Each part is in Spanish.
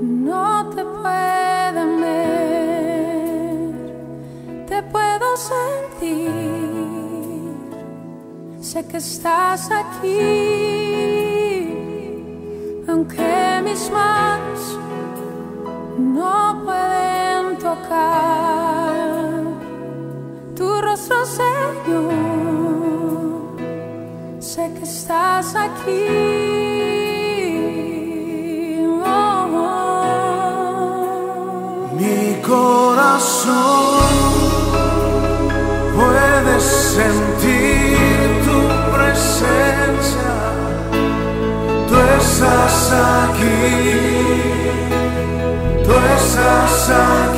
no te pueden ver, te puedo sentir, sé que estás aquí, aunque mis manos no pueden tocar tu rostro, Señor, sé que estás aquí. corazón puedes sentir tu presencia. Tú estás aquí, tú estás aquí.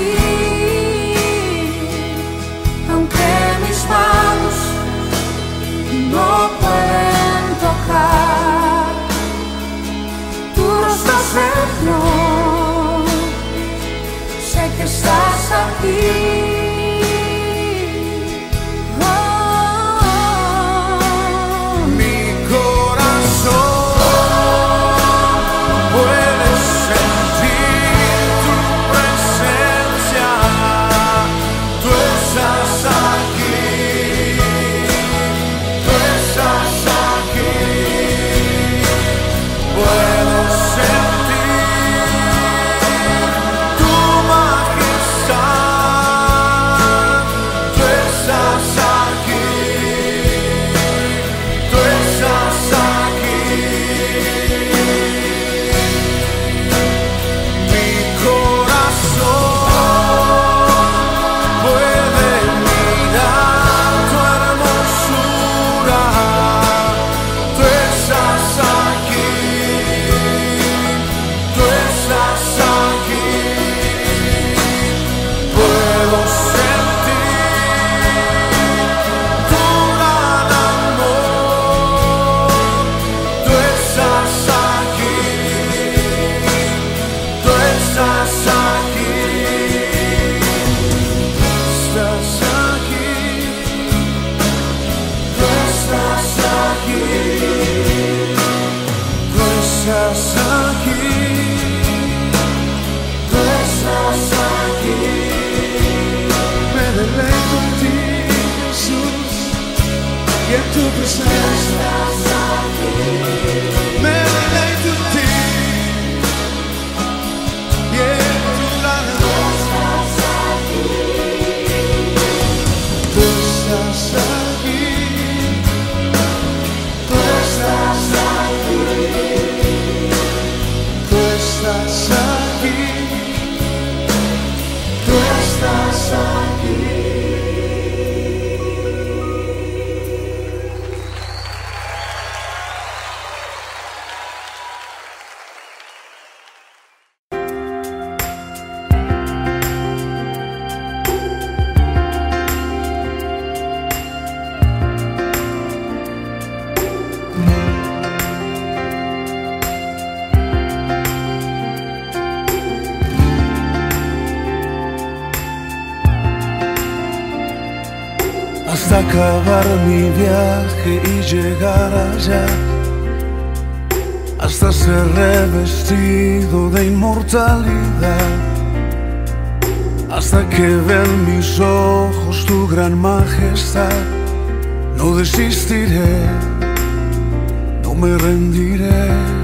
vida. Christmas. llegar allá hasta ser revestido de inmortalidad, hasta que vean mis ojos tu gran majestad. No desistiré, no me rendiré.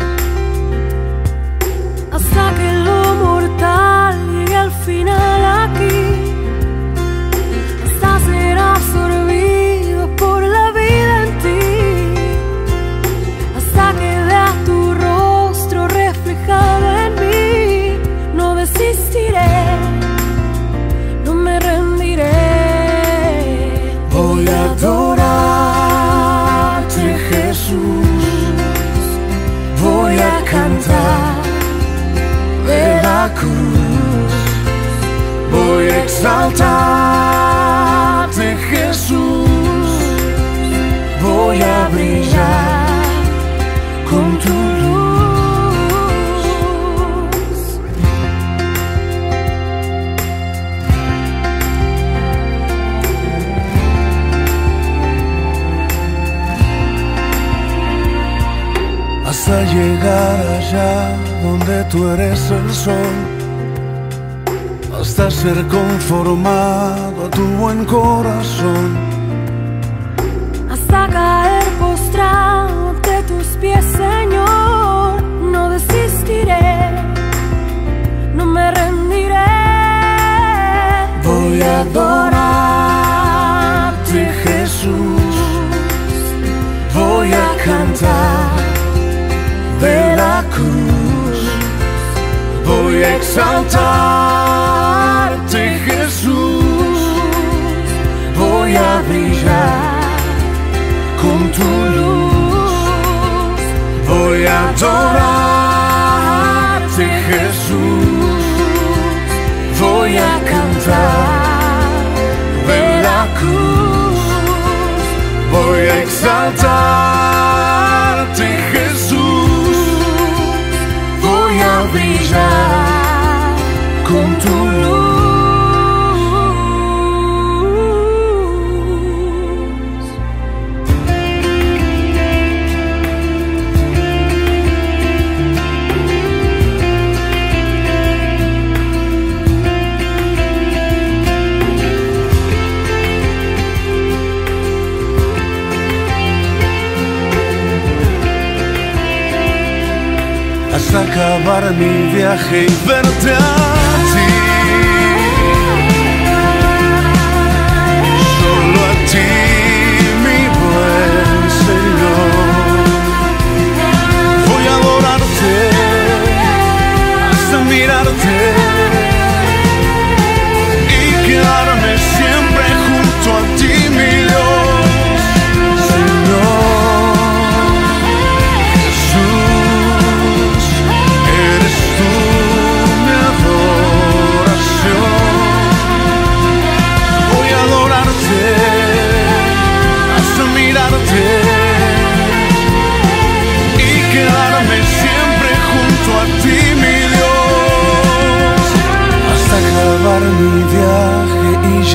Allá donde tú eres el sol, hasta ser conformado a tu buen corazón. hasta caer postrado ante tus pies, Señor. No desistiré, no me rendiré. Voy a adorarte, Jesús. Voy a cantar exaltarte, Jesús. Voy a brillar con tu luz. Voy a adorarte, acabar mi viaje y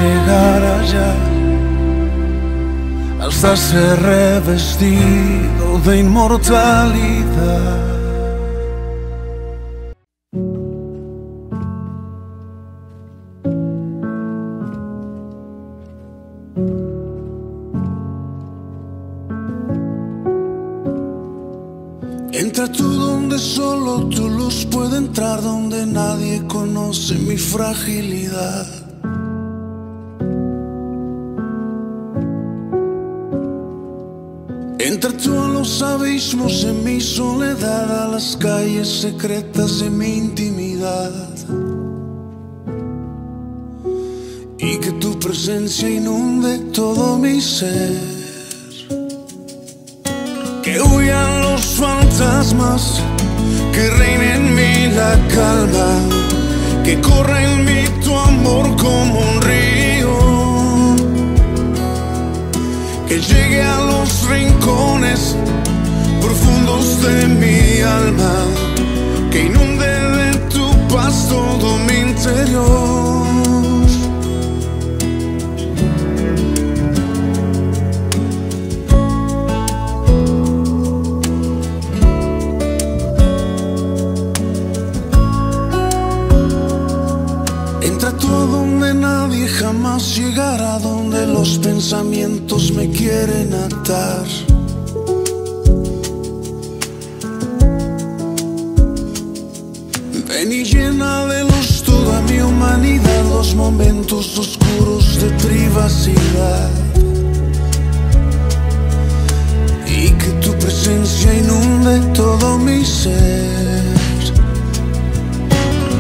llegar allá hasta ser revestido de inmortalidad. Entra tú donde solo tu luz puede entrar, donde nadie conoce mi fragilidad. Abismos de mi soledad, a las calles secretas de mi intimidad. Y que tu presencia inunde todo mi ser. Que huyan los fantasmas, que reine en mí la calma, que corra en mí tu amor como un río que llegue a los rincones profundos de mi alma, que inunde de tu paz todo mi interior. Entra tú donde nadie jamás llegará, donde los pensamientos me quieren atar humanidad los momentos oscuros de privacidad. Y que tu presencia inunde todo mi ser.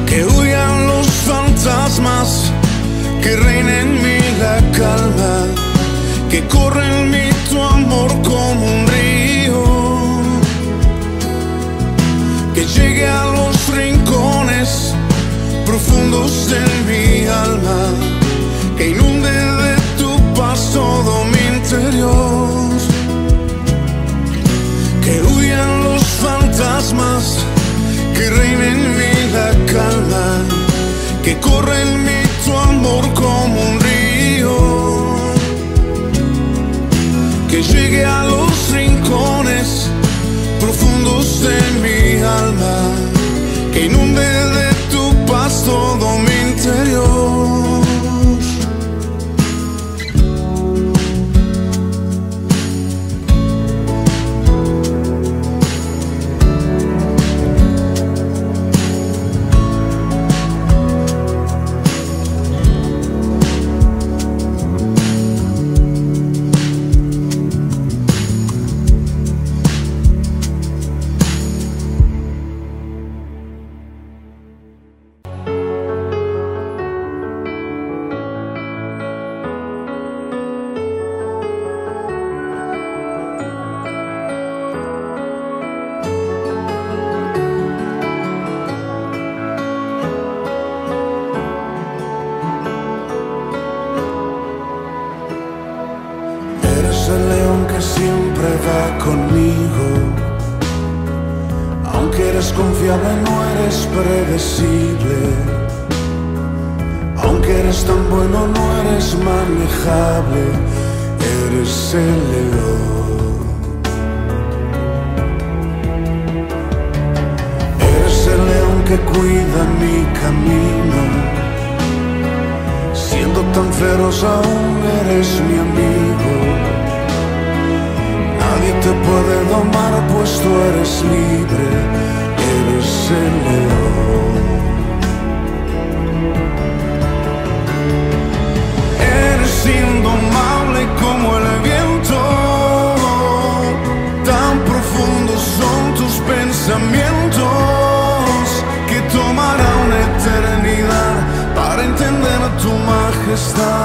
Que huyan los fantasmas, que reine en mí la calma, que corre en mí tu amor como un río, que llegue a los profundos de mi alma. Eres el león, Eres el león que cuida mi camino. Siendo tan feroz aún eres mi amigo. Nadie te puede domar pues tú eres libre Eres el león. pensamientos que tomará una eternidad para entender tu majestad.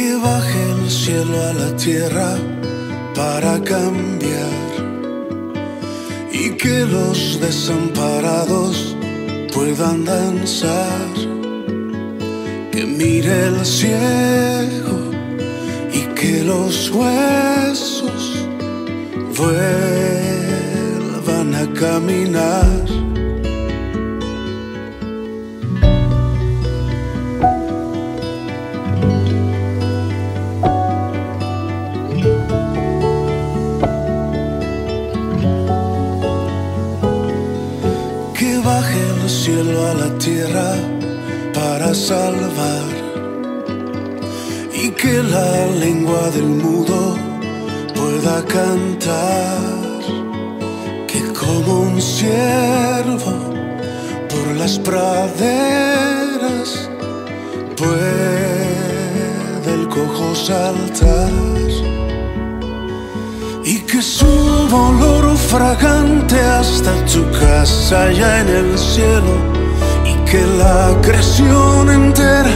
El cielo a la tierra para cambiar y que los desamparados puedan danzar. Que mire el cielo y que los huesos vuelvan a caminar. Salvar y que la lengua del mudo pueda cantar. Que como un ciervo por las praderas puede el cojo saltar. Y que suba olor fragante hasta tu casa allá en el cielo que la creación entera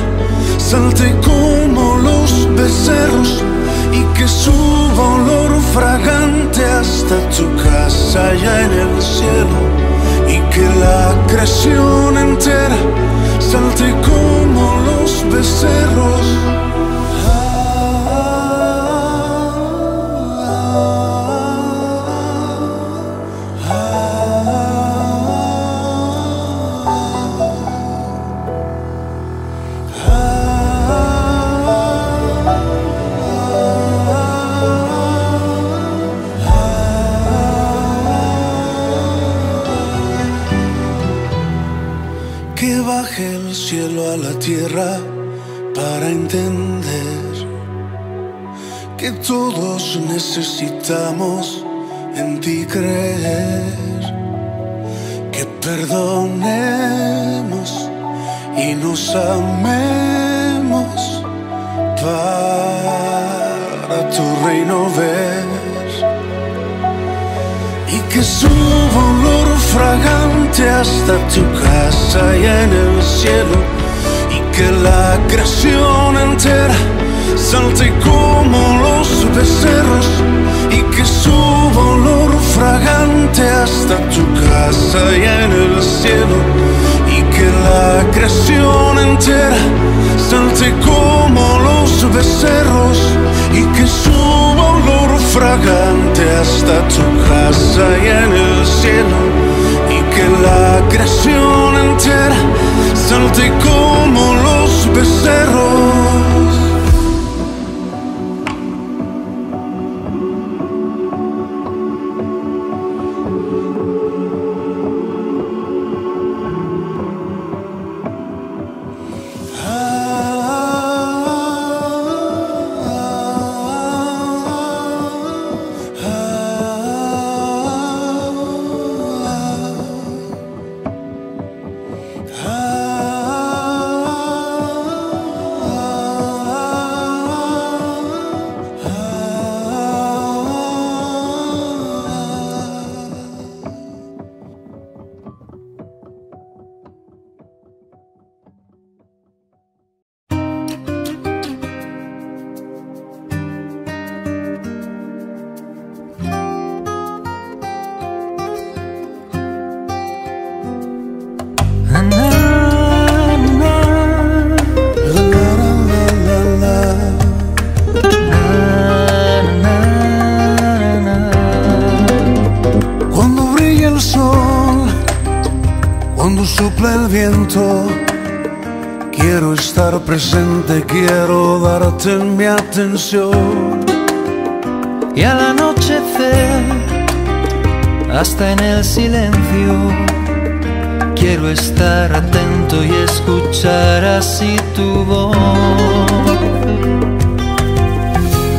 salte como los becerros y que suba olor fragante hasta tu casa allá en el cielo y que la creación entera salte como los becerros tierra para entender que todos necesitamos en ti creer, que perdonemos y nos amemos para tu reino ver. Y que suba olor fragante hasta tu casa y en el cielo que la creación entera salte como los becerros y que suba olor fragante hasta tu casa y en el cielo y que la creación entera salte como los becerros y que suba olor fragante hasta tu casa y en el cielo y que la creación entera salte como los becerros. Presente, quiero darte mi atención. Y al anochecer, hasta en el silencio, quiero estar atento y escuchar así tu voz.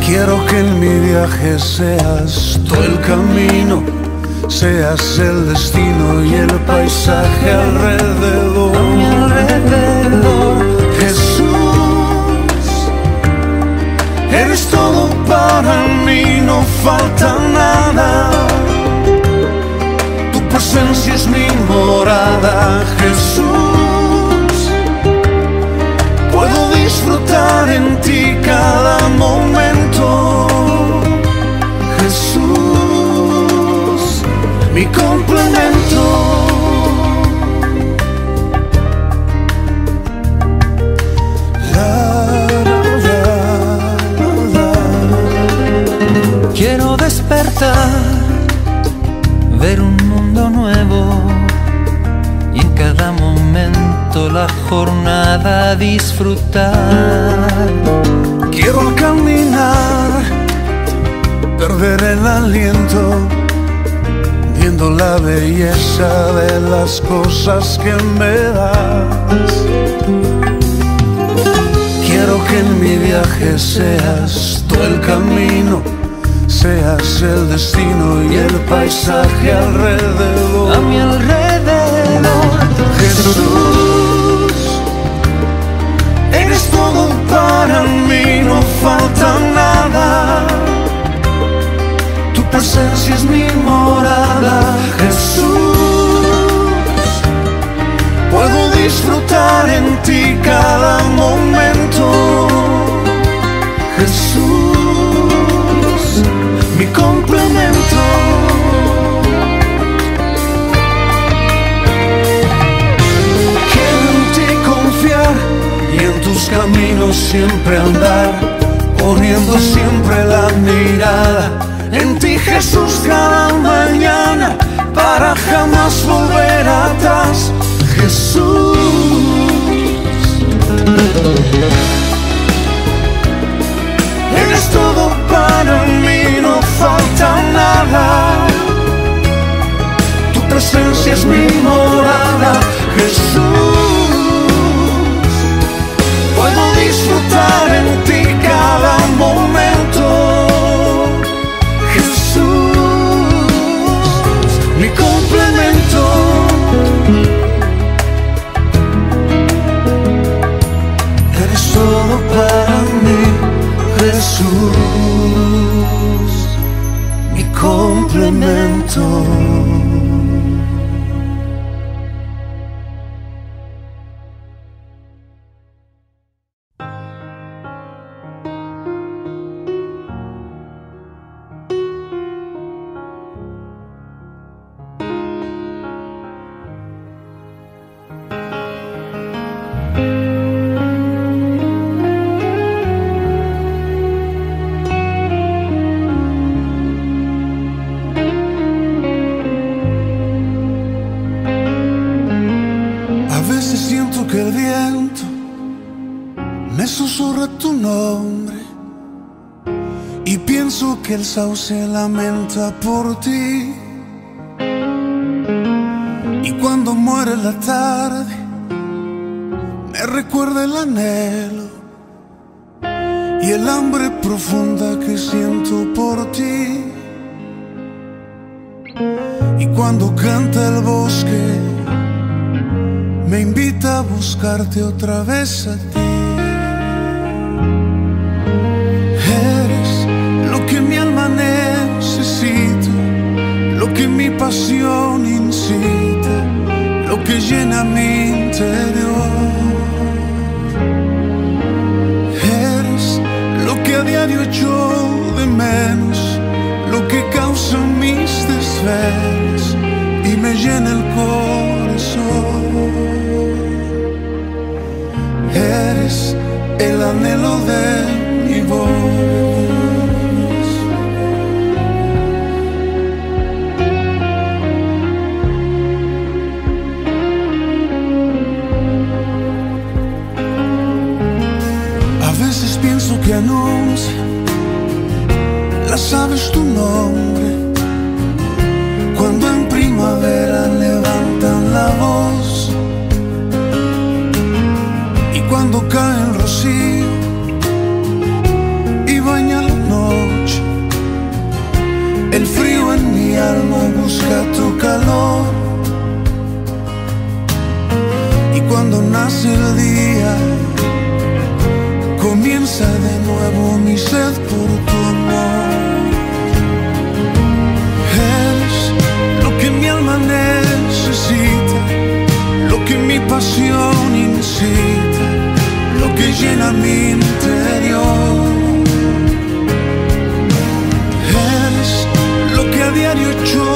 Quiero que en mi viaje seas tú el camino, seas el destino y el paisaje alrededor, falta nada. Tu presencia es mi morada, Jesús. Puedo disfrutar en ti cada momento, Jesús, mi complemento. Love. Quiero despertar, ver un mundo nuevo y en cada momento la jornada disfrutar. Quiero caminar, perder el aliento, viendo la belleza de las cosas que me das. Quiero que en mi viaje seas tú el camino, seas el destino y el paisaje alrededor. A mi alrededor, Jesús, eres todo para mí, no falta nada. Tu presencia es mi morada, Jesús. Puedo disfrutar en ti cada momento, Jesús, mi complemento. Quiero en ti confiar y en tus caminos siempre andar, poniendo siempre la mirada en ti Jesús cada mañana para jamás volver atrás. Jesús. Falta nada. Tu presencia es mi morada, Jesús. Puedo disfrutar en ti cada momento, complemento. A el sauce lamenta por ti. Y cuando muere la tarde, me recuerda el anhelo y el hambre profunda que siento por ti. Y cuando canta el bosque, me invita a buscarte otra vez a ti. Que mi pasión incita, lo que llena mi interior. Eres lo que a diario echo de menos, lo que causa mis desvelos y me llena el corazón. Eres el anhelo de mi voz. Anuncia las aves tu nombre. Cuando en primavera levantan la voz. Y cuando cae el rocío. Y baña la noche. El frío en mi alma busca tu calor. Y cuando nace el día comienza de nuevo mi sed por tu amor Eres lo que mi alma necesita, lo que mi pasión incita, lo que llena mi interior. Eres lo que a diario echo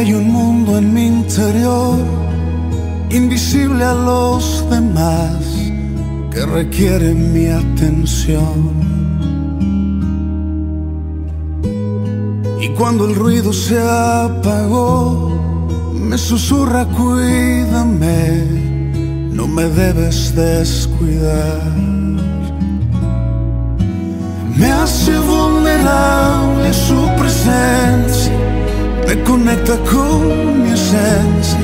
hay un mundo en mi interior, invisible a los demás, que requiere mi atención. Y cuando el ruido se apagó, me susurra, cuídame, no me debes descuidar. Me hace vulnerable su presencia, me conecta con mi esencia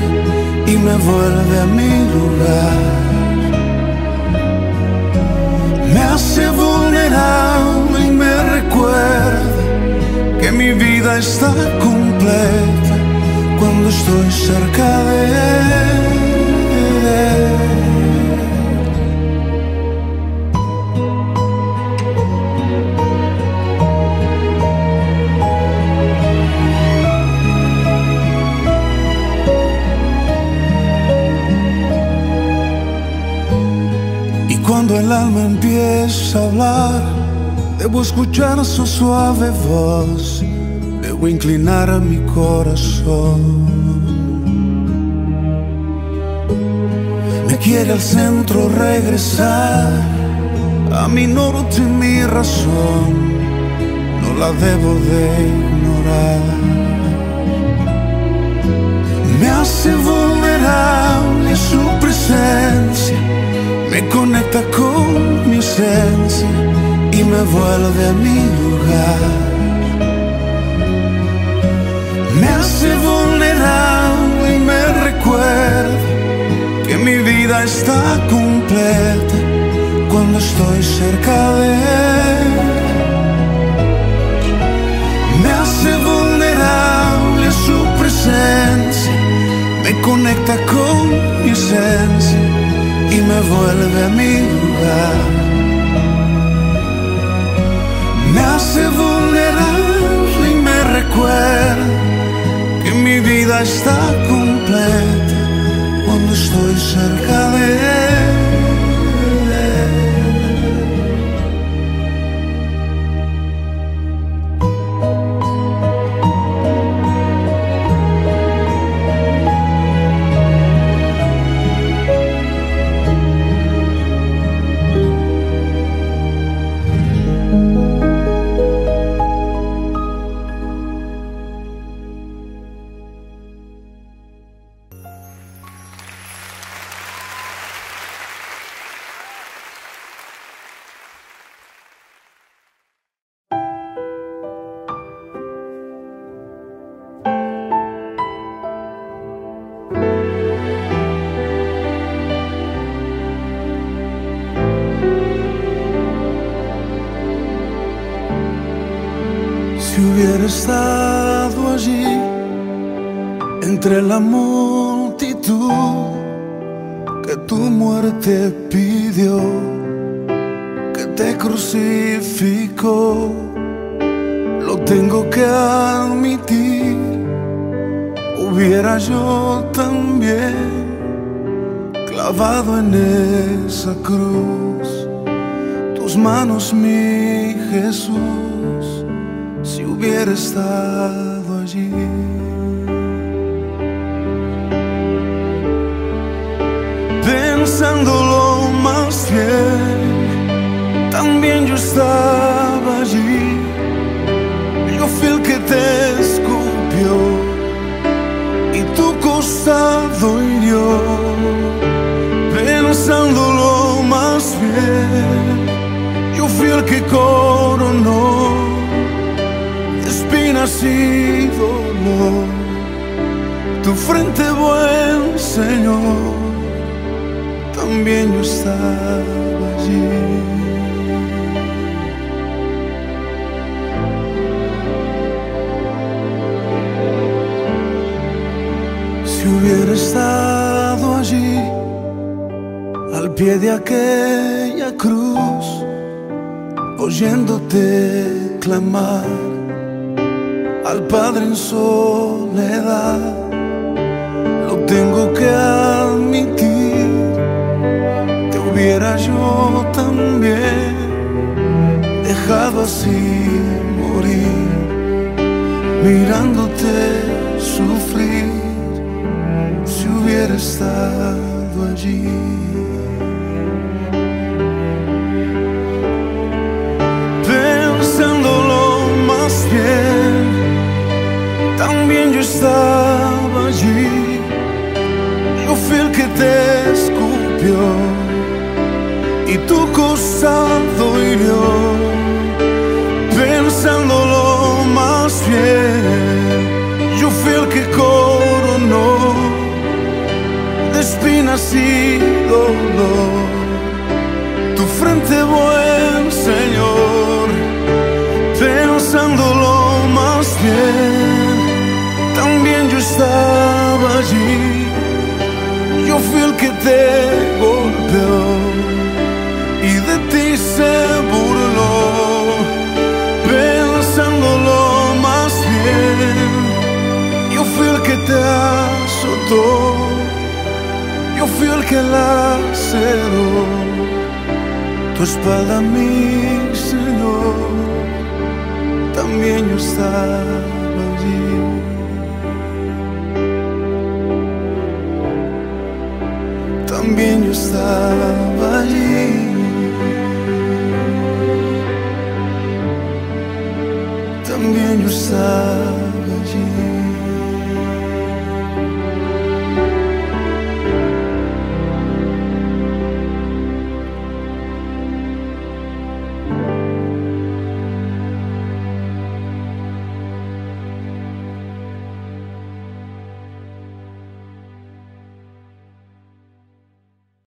y me vuelve a mi lugar. Me hace vulnerable y me recuerda que mi vida está completa cuando estoy cerca de él. Cuando el alma empieza a hablar, debo escuchar su suave voz, debo inclinar a mi corazón. Me quiere al centro regresar, a mi norte mi razón, no la debo de ignorar. Me hace vulnerable su presencia, me conecta con mi esencia y me vuelve a mi lugar. Me hace vulnerable y me recuerda que mi vida está completa cuando estoy cerca de él. Me hace vulnerable su presencia, me conecta con mi esencia y me vuelve a mi lugar. Me hace vulnerable y me recuerda que mi vida está completa cuando estoy cerca de él. La multitud que tu muerte pidió, que te crucificó, lo tengo que admitir, hubiera yo también clavado en esa cruz tus manos, mi Jesús, si hubiera estado allí. Pensándolo más bien, también yo estaba allí. Yo fui el que te escupió. Y tu costado hirió. Pensándolo más bien, yo fui el que coronó. De espinas y dolor tu frente, buen Señor también hubiera estado allí, al pie de aquella cruz, oyéndote clamar al Padre en soledad, lo tengo que admitir hubiera yo también dejado así morir, mirándote sufrir, si hubiera estado allí. Pensándolo más bien, también yo estaba allí, yo fui el que te escupió tu costado hirió, pensándolo más bien, yo fui el que coronó de espinas y dolor. Tu frente, buen Señor, pensándolo más bien, también yo estaba allí, yo fui el que te golpeó. y se burló, pensándolo más bien. Yo fui el que te azotó, yo fui el que laceró tu espalda, mi Señor. También yo estaba allí. También yo estaba Jesus.